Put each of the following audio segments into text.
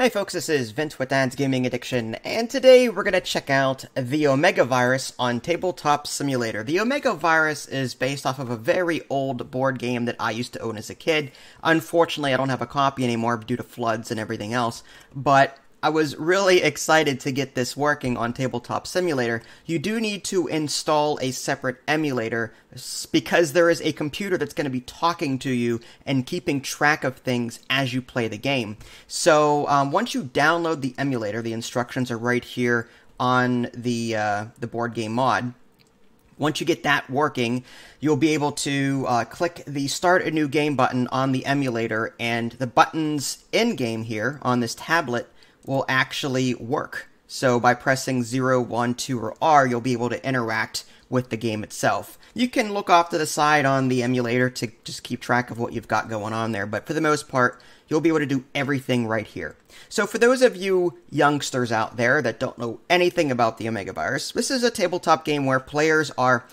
Hey folks, this is Vince with Dad's Gaming Addiction, and today we're going to check out the Omega Virus on Tabletop Simulator. The Omega Virus is based off of a very old board game that I used to own as a kid. Unfortunately, I don't have a copy anymore due to floods and everything else, but I was really excited to get this working on Tabletop Simulator. You do need to install a separate emulator because there is a computer that's going to be talking to you and keeping track of things as you play the game. So um, once you download the emulator, the instructions are right here on the uh, the board game mod. Once you get that working, you'll be able to uh, click the Start a New Game button on the emulator, and the buttons in game here on this tablet will actually work. So by pressing 0, 1, 2, or R, you'll be able to interact with the game itself. You can look off to the side on the emulator to just keep track of what you've got going on there, but for the most part, you'll be able to do everything right here. So for those of you youngsters out there that don't know anything about the Omega Virus, this is a tabletop game where players are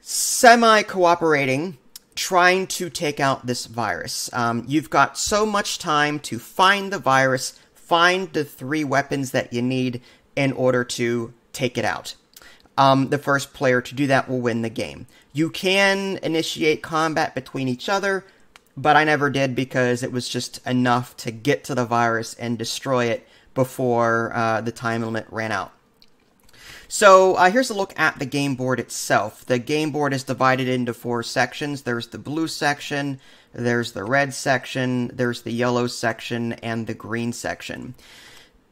semi-cooperating trying to take out this virus. Um, you've got so much time to find the virus, find the three weapons that you need in order to take it out. Um, the first player to do that will win the game. You can initiate combat between each other, but I never did because it was just enough to get to the virus and destroy it before uh, the time limit ran out. So uh, here's a look at the game board itself. The game board is divided into four sections. There's the blue section, there's the red section, there's the yellow section, and the green section.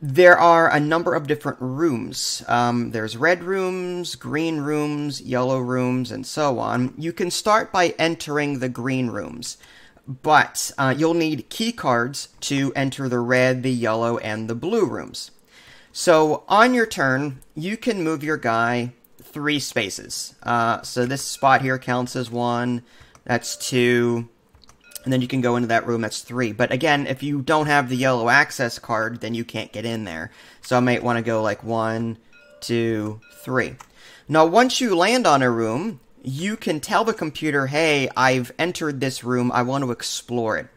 There are a number of different rooms. Um, there's red rooms, green rooms, yellow rooms, and so on. You can start by entering the green rooms, but uh, you'll need key cards to enter the red, the yellow, and the blue rooms. So on your turn, you can move your guy three spaces. Uh, so this spot here counts as one, that's two, and then you can go into that room, that's three. But again, if you don't have the yellow access card, then you can't get in there. So I might want to go like one, two, three. Now, once you land on a room, you can tell the computer, hey, I've entered this room, I want to explore it.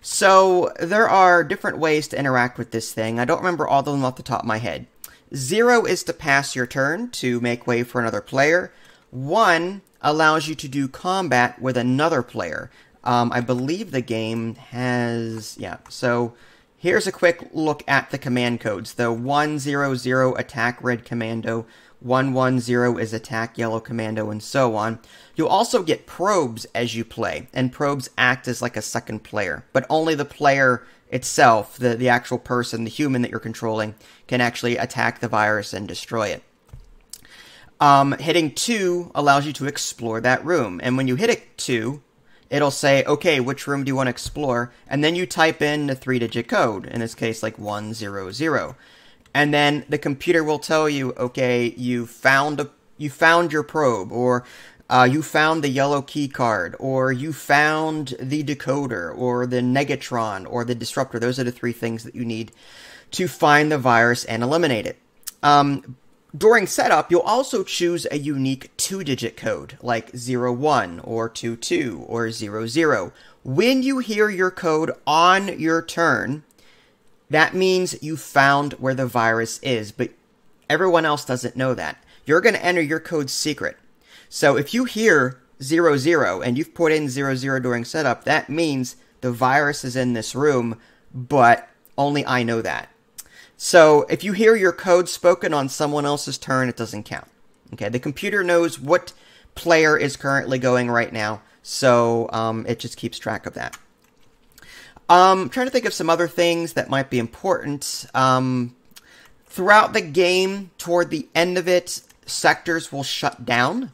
So there are different ways to interact with this thing. I don't remember all of them off the top of my head. Zero is to pass your turn to make way for another player. One allows you to do combat with another player. Um, I believe the game has, yeah, so here's a quick look at the command codes. The 100 attack red commando, 110 is attack yellow commando, and so on. You'll also get probes as you play, and probes act as like a second player, but only the player itself, the, the actual person, the human that you're controlling, can actually attack the virus and destroy it. Um, hitting 2 allows you to explore that room, and when you hit it 2, it'll say, okay, which room do you want to explore? And then you type in the three digit code, in this case, like 100 and then the computer will tell you, okay, you found a you found your probe, or uh, you found the yellow key card, or you found the decoder, or the negatron, or the disruptor. Those are the three things that you need to find the virus and eliminate it. Um, during setup, you'll also choose a unique two-digit code, like 01 or 22 or 00. When you hear your code on your turn, that means you found where the virus is, but everyone else doesn't know that. You're going to enter your code secret. So if you hear 00 and you've put in 00 during setup, that means the virus is in this room, but only I know that. So if you hear your code spoken on someone else's turn, it doesn't count. Okay, the computer knows what player is currently going right now, so um, it just keeps track of that. Um, trying to think of some other things that might be important. Um, throughout the game, toward the end of it, sectors will shut down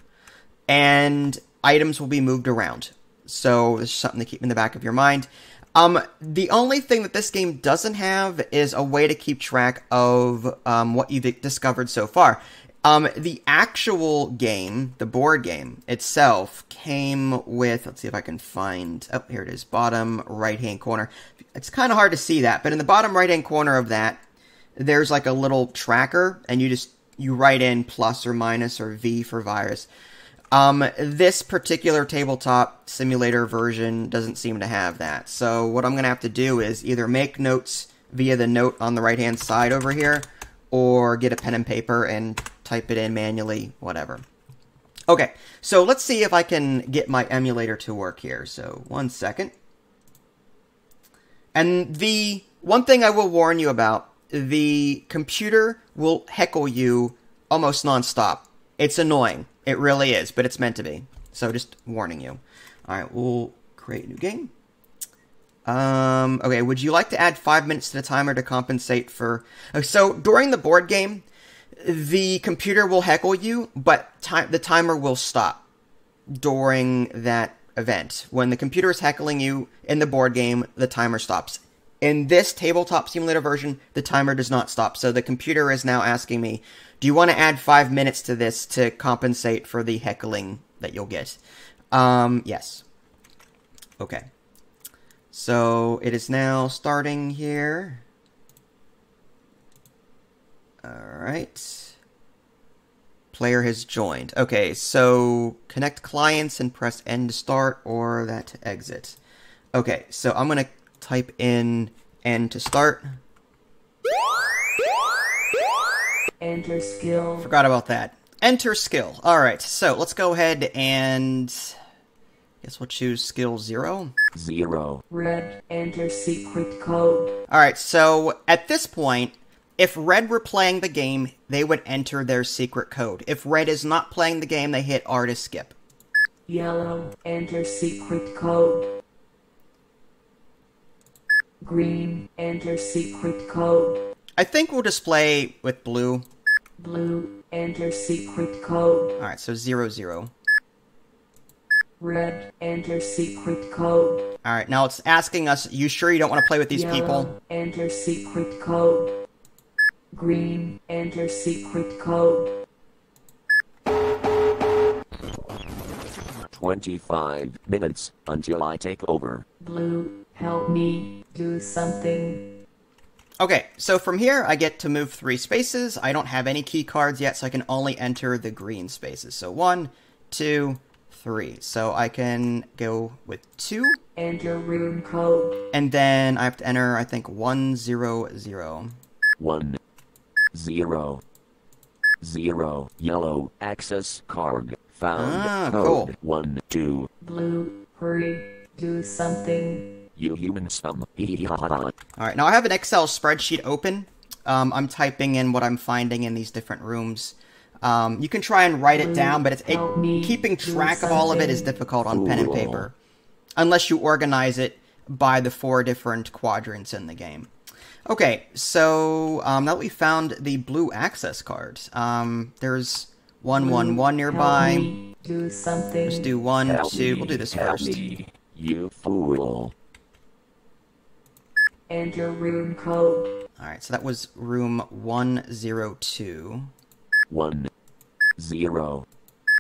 and items will be moved around. So this is something to keep in the back of your mind. Um, the only thing that this game doesn't have is a way to keep track of um, what you've discovered so far. Um, the actual game, the board game itself, came with. Let's see if I can find. Oh, here it is. Bottom right hand corner. It's kind of hard to see that, but in the bottom right hand corner of that, there's like a little tracker, and you just you write in plus or minus or V for virus. Um, this particular tabletop simulator version doesn't seem to have that. So what I'm gonna have to do is either make notes via the note on the right hand side over here, or get a pen and paper and type it in manually, whatever. Okay, so let's see if I can get my emulator to work here. So, one second. And the one thing I will warn you about the computer will heckle you almost nonstop. It's annoying. It really is, but it's meant to be. So just warning you. All right, we'll create a new game. Um, okay, would you like to add five minutes to the timer to compensate for? So during the board game, the computer will heckle you, but time the timer will stop during that event. When the computer is heckling you in the board game, the timer stops. In this tabletop simulator version, the timer does not stop. So the computer is now asking me, do you want to add five minutes to this to compensate for the heckling that you'll get? Um, yes. Okay. So it is now starting here. Alright. Player has joined. Okay, so connect clients and press N to start or that to exit. Okay, so I'm going to type in N to start. Enter skill. Forgot about that. Enter skill. Alright, so let's go ahead and... Guess we'll choose skill 0. Zero. Red. Enter secret code. Alright, so at this point, if Red were playing the game, they would enter their secret code. If Red is not playing the game, they hit R to skip. Yellow. Enter secret code. Green. Enter secret code. I think we'll display with blue. Blue. Enter secret code. Alright, so 0, 0. Red. Enter secret code. Alright, now it's asking us, you sure you don't want to play with these Yellow. people? Enter secret code. Green. Enter secret code. 25 minutes until I take over. Blue. Help me do something. Okay, so from here I get to move three spaces. I don't have any key cards yet, so I can only enter the green spaces. So one, two, three. So I can go with two, Enter room code. and then I have to enter, I think, one, zero, zero. One. Zero. Zero. Yellow. Access card. Found. Ah, Code. cool. One. Two. Blue. Hurry. Do something. You human scum. Hee hee ha ha ha. Alright, now I have an Excel spreadsheet open. Um, I'm typing in what I'm finding in these different rooms. Um, you can try and write it down, but it's it, keeping track of all of it is difficult on pen and paper, unless you organize it by the four different quadrants in the game. Okay, so um, now that we found the blue access card, um, there's one one one nearby. Do something. Let's do one, Help two. me, We'll do this help first. me, You fool. Enter room code. All right, so that was room one zero two. One. Zero.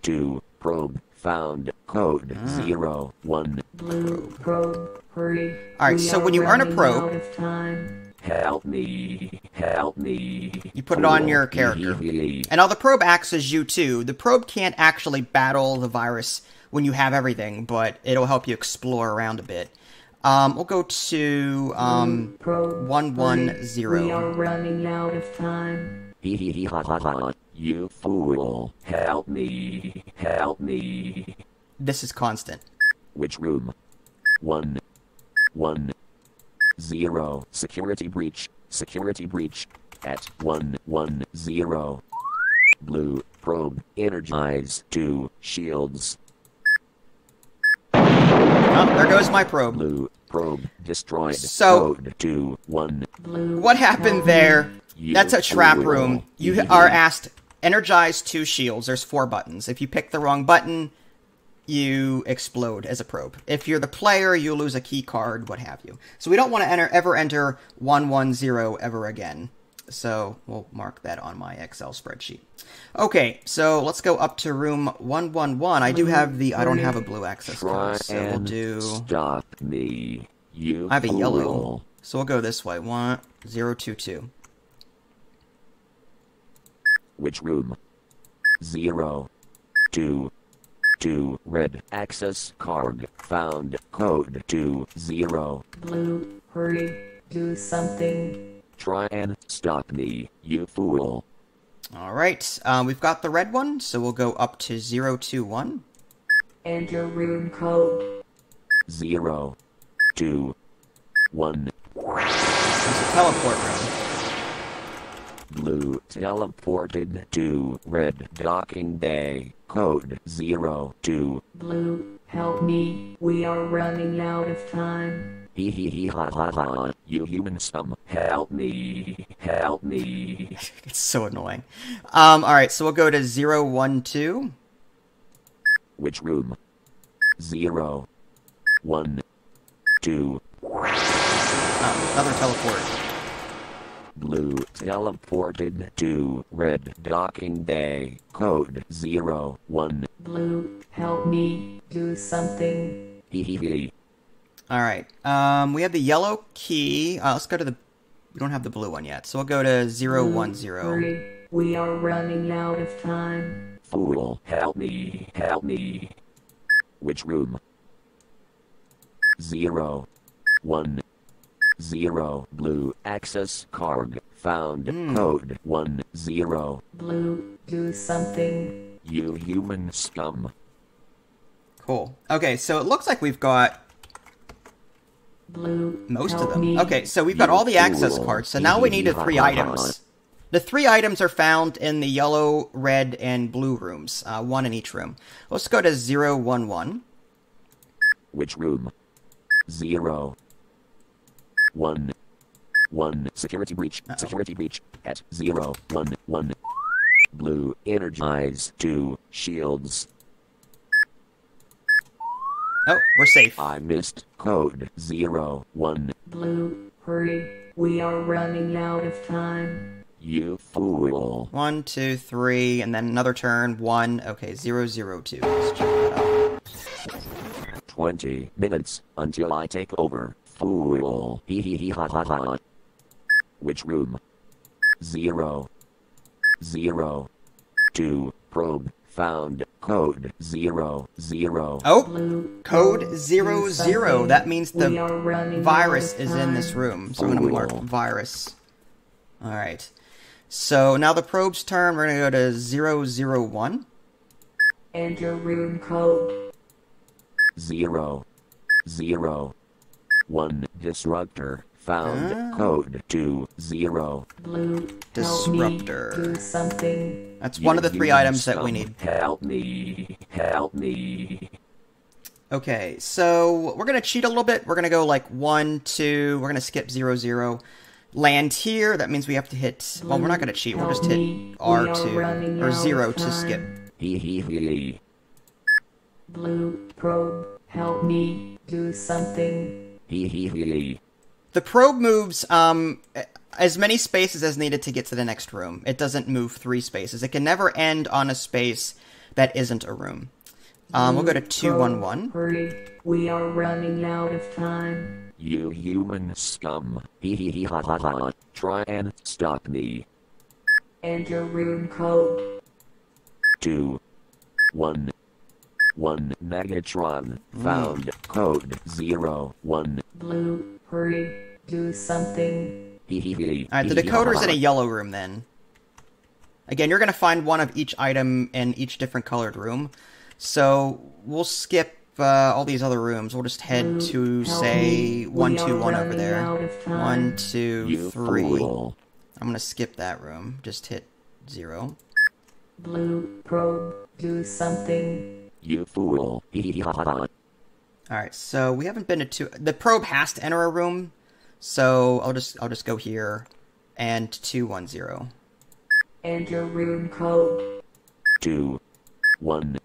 Two. Probe. Found. Code. Ah. Zero. One. Blue probe. Hurry. All right, We so when you earn a probe- out of time. Help me. Help me. You put it on your character. hee hee. And now the probe acts as you too. The probe can't actually battle the virus when you have everything, but it'll help you explore around a bit. Um, we'll go to um, Probe. one one hurry. zero. We are running out of time. Hee hee hee ha ha ha. You fool. Help me. Help me. This is constant. Which room? One. One. Zero. Security breach. Security breach. At one one zero. Blue probe. Energize two shields. Oh, there goes my probe. Blue probe destroyed. So- Code two one. Blue. What happened there? You That's a trap room. You are asked energize two shields. There's four buttons. If you pick the wrong button, you explode as a probe. If you're the player, you lose a key card, what have you. So we don't want to enter ever enter 110 ever again. So we'll mark that on my Excel spreadsheet. Okay, so let's go up to room 111. I do have the I don't have a blue access Try card, so we'll do stop me. You I have a yellow. fool. So we'll go this way. One zero two two. Which room? Zero. Two. Two. Red. Access card. Found. Code. Two. Zero. Blue. Hurry. do something. Try and stop me, you fool. All right, um, we've got the red one, so we'll go up to zero two one. Enter room code. Zero, two, one. There's a teleport room. Blue teleported to red docking bay. Code zero two. Blue, help me. We are running out of time. Hee hee hee ha ha ha. You human scum. Help me. Help me. It's so annoying. Um, all right, so we'll go to zero one two. Which room? Zero, one, two. Oh, another teleport. Blue teleported to red docking bay. Code zero one. Blue, help me. Do something. Hee hee hee. All right. Um, we have the yellow key. Uh, let's go to the. We don't have the blue one yet, so we'll go to zero Blue, one zero. Hurry. We are running out of time. Fool, help me, help me. Which room? Zero, one, zero. Blue access card found. Hmm. Code one zero. Blue, do something. You human scum. Cool. Okay, so it looks like we've got Blue, most help of them. me. Okay, so we've got You all the access cards. So now we need the three Ha, ha, items. The three items are found in the yellow, red, and blue rooms. Uh, one in each room. Let's go to zero one one. Which room? Zero, one, one. Security breach. Uh-oh. Security breach at zero one one. Blue energize two shields. Oh, we're safe. I missed code zero one. Blue, hurry. We are running out of time. You fool. One, two, three, and then another turn. One. Okay, zero zero two. Let's check that out. Twenty minutes until I take over. Fool. Hee hee hee ha ha ha. Which room? Zero. Zero. Two. Probe found. Code zero zero. Oh, Blue, code do zero zero. That means the virus is in this room. So I'm gonna mark oh. virus. All right. So now the probe's turn. We're gonna go to zero zero one. Enter room code. Zero. Zero. One. Disruptor found. Ah. Code two zero. Blue, Disruptor. help me. Do something. That's one of the three human items that we need. Help me. Help me. Okay, so we're gonna cheat a little bit. We're gonna go like one, two. We're gonna skip zero zero. Land here. That means we have to hit. Well, we're not gonna cheat. We'll just hit me. R two or zero to skip. Hee hee hee. Blue, probe, help me. Do something. Hee hee hee. The probe moves um as many spaces as needed to get to the next room. It doesn't move three spaces. It can never end on a space that isn't a room. Um, we'll go to two one one. Hurry. We are running out of time. You human scum. Hee hee hee ha ha ha. Try and stop me. Enter room code. Two. One. One Negatron found. Code zero one. Blue, hurry. Do something. Hee hee hee. All right, the Hee hee decoder's in a yellow room then. Again, you're going to find one of each item in each different colored room. So we'll skip uh, all these other rooms. We'll just head Blue, to, say, me. one, We two, are one over there. out of time. One, two, You three. fool. I'm going to skip that room. Just hit zero. Blue, probe, do something. You fool. All right, so we haven't been to two. The probe has to enter a room, so I'll just I'll just go here and two one zero. Enter room code. Two, one,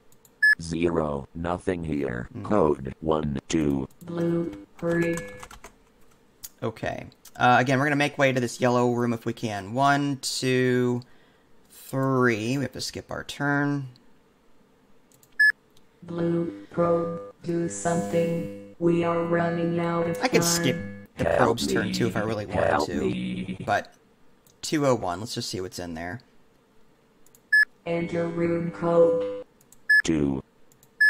zero. Nothing here. Code one two. Blue, hurry. Okay. Uh, again, we're gonna make way to this yellow room if we can. One, two, three. We have to skip our turn. Blue, probe, do something. We are running out of I time. could skip the Help probe's me. turn too if I really wanted Help to. me. But two oh one. Let's just see what's in there. Enter room code. Two.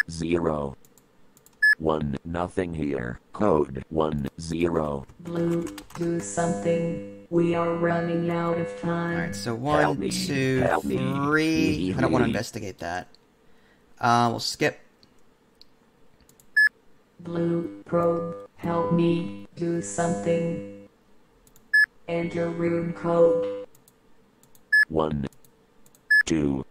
Zero. One nothing here. Code one zero. Blue, do something. We are running out of time. Alright, so Help one, me, two, help me. three. I don't want to investigate that. Uh, we'll skip. Blue probe, help me do something. Enter room code. One two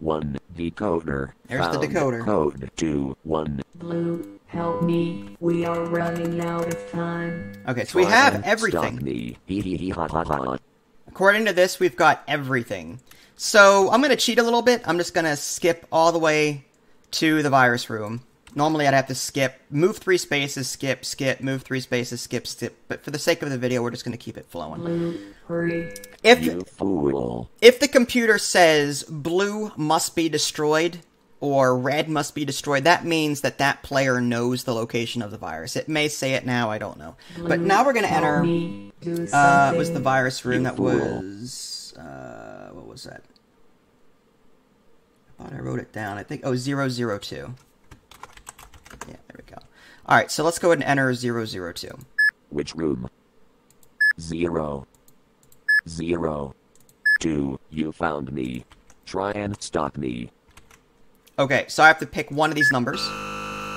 one decoder. There's the decoder. Code two one. Blue, help me. We are running out of time. Okay, so we have everything. According to this, we've got everything. So I'm going to cheat a little bit. I'm just going to skip all the way to the virus room. Normally, I'd have to skip, move three spaces, skip, skip, move three spaces, skip, skip. But for the sake of the video, we're just going to keep it flowing. Blue, hurry. If You fool. if the computer says blue must be destroyed or red must be destroyed, that means that that player knows the location of the virus. It may say it now, I don't know. But now we're going to enter. me. Uh, was the virus room You that fool. was uh, what was that? I thought I wrote it down. I think oh zero zero two. Yeah, there we go. All right, so let's go ahead and enter zero zero two. Which room? Zero. Zero. Two. You found me. Try and stop me. Okay, so I have to pick one of these numbers.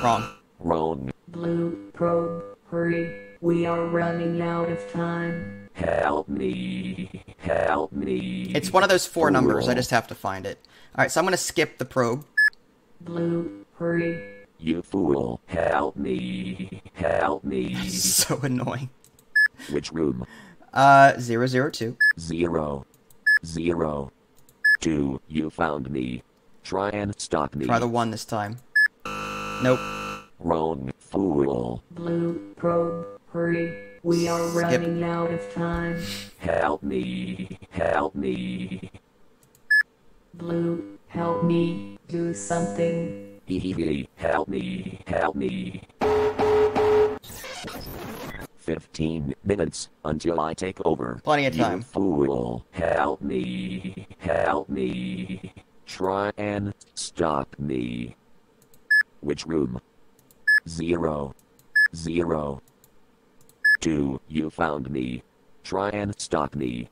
Wrong. Wrong. Blue probe, hurry. We are running out of time. Help me. Help me. It's one of those four numbers. I just have to find it. All right, so I'm gonna skip the probe. Blue, hurry. You fool. Help me. Help me. so annoying. Which room? Uh, zero zero two. Zero. Zero. Two. You found me. Try and stop me. Try the one this time. Nope. Wrong. Fool. Blue probe, hurry. We are running out of time. Help me. Help me. Blue, help me do something. Hee hee hee. Help me. Help me. 15 minutes until I take over. Plenty of You time. fool. Help me. Help me. Try and stop me. Which room? Zero. Zero. Two. You found me. Try and stop me.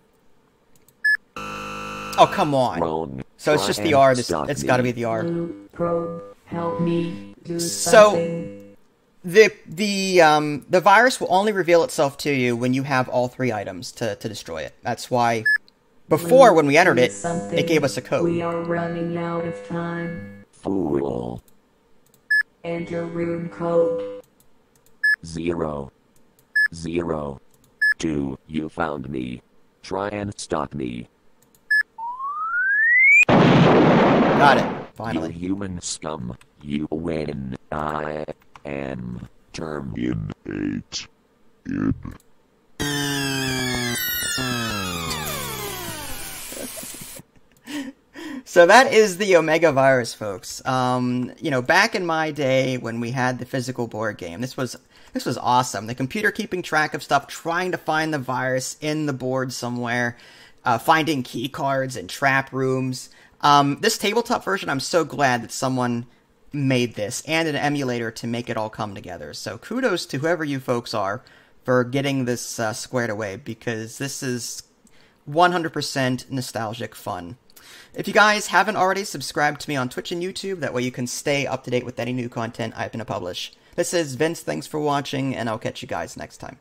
Oh come on. Wrong. So it's just the R. This stop it's me. got to be the R. Probe, help me do So- the the um the virus will only reveal itself to you when you have all three items to to destroy it. That's why before Blue, when we entered it, it gave us a code. We are running out of time. Fool. Enter room code. Zero. Zero. Two. You found me. Try and stop me. It. You human scum. You win. I am terminate. In. So that is the Omega virus, folks. Um, you know, back in my day when we had the physical board game, this was this was awesome. The computer keeping track of stuff, trying to find the virus in the board somewhere, uh, finding key cards and trap rooms. Um, this tabletop version, I'm so glad that someone made this and an emulator to make it all come together. So kudos to whoever you folks are for getting this uh, squared away because this is 100% nostalgic fun. If you guys haven't already, subscribe to me on Twitch and YouTube. That way you can stay up to date with any new content I happen to publish. This is Vince. Thanks for watching, and I'll catch you guys next time.